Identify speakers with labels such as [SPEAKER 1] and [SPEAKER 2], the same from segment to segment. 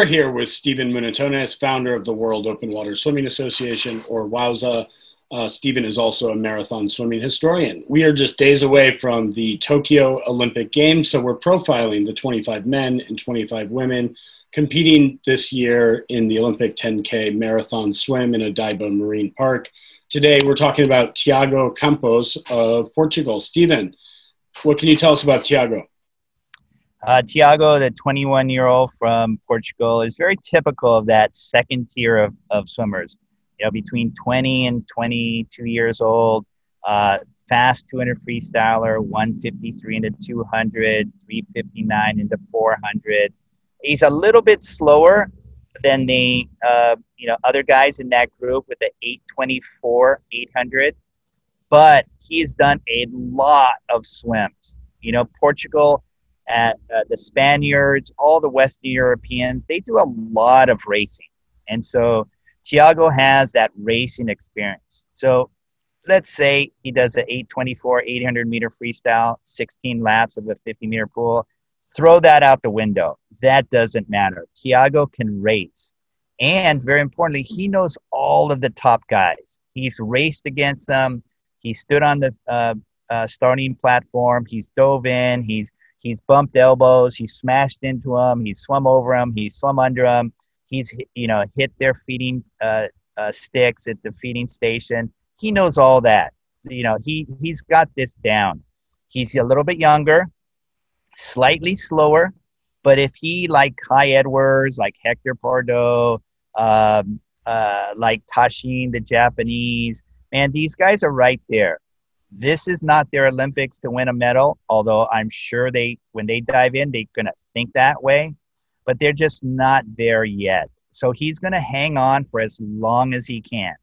[SPEAKER 1] We're here with Steven Munatones, founder of the World Open Water Swimming Association, or WOWSA. Uh, Steven is also a marathon swimming historian. We are just days away from the Tokyo Olympic Games, so we're profiling the 25 men and 25 women competing this year in the Olympic 10K marathon swim in Odaiba Marine Park. Today, we're talking about Tiago Campos of Portugal. Steven, what can you tell us about Tiago?
[SPEAKER 2] Uh, Tiago, the 21 year old from Portugal, is very typical of that second tier of, of swimmers. You know, between 20 and 22 years old, uh, fast 200 freestyler, 153 into 200, 359 into 400. He's a little bit slower than the uh, you know other guys in that group with the 824, 800, but he's done a lot of swims. You know, Portugal at uh, the Spaniards, all the Western Europeans, they do a lot of racing. And so Tiago has that racing experience. So let's say he does an 824, 800 meter freestyle, 16 laps of a 50 meter pool. Throw that out the window. That doesn't matter. Tiago can race. And very importantly, he knows all of the top guys. He's raced against them. He stood on the uh, uh, starting platform. He's dove in. He's He's bumped elbows. He's smashed into them. He's swum over them. He's swum under them. He's you know hit their feeding uh, uh, sticks at the feeding station. He knows all that. You know he he's got this down. He's a little bit younger, slightly slower, but if he like Kai Edwards, like Hector Pardo, um, uh, like Taishin, the Japanese, man, these guys are right there. This is not their Olympics to win a medal, although I'm sure they, when they dive in, they're going to think that way, but they're just not there yet. So he's going to hang on for as long as he can.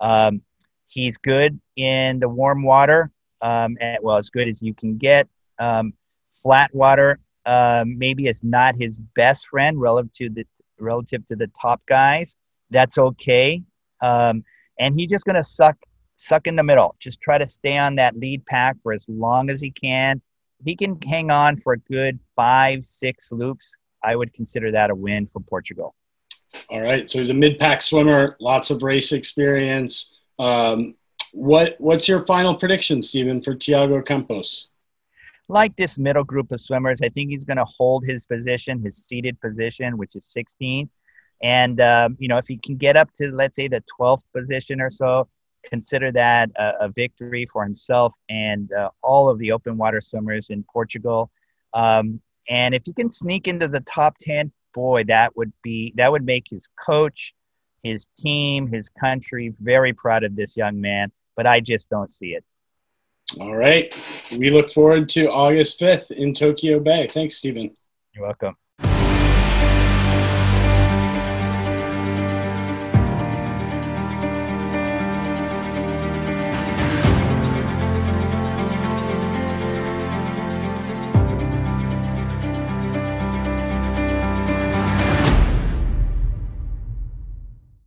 [SPEAKER 2] Um, he's good in the warm water, um, well, as good as you can get. Um, flat water uh, maybe is not his best friend relative to the relative to the top guys. That's okay. Um, and he's just going to suck suck in the middle. Just try to stay on that lead pack for as long as he can. If he can hang on for a good five, six loops, I would consider that a win for Portugal.
[SPEAKER 1] All right. So he's a mid-pack swimmer, lots of race experience. Um, what what's your final prediction, Steven, for Tiago Campos?
[SPEAKER 2] Like this middle group of swimmers, I think he's going to hold his position, his seated position, which is 16. And um, you know, if he can get up to let's say the 12th position or so, consider that a, a victory for himself and uh, all of the open water swimmers in Portugal. Um, and if he can sneak into the top 10, boy, that would be that would make his coach, his team, his country very proud of this young man. But I just don't see it.
[SPEAKER 1] All right. We look forward to August 5th in Tokyo Bay. Thanks, Steven.
[SPEAKER 2] You're welcome.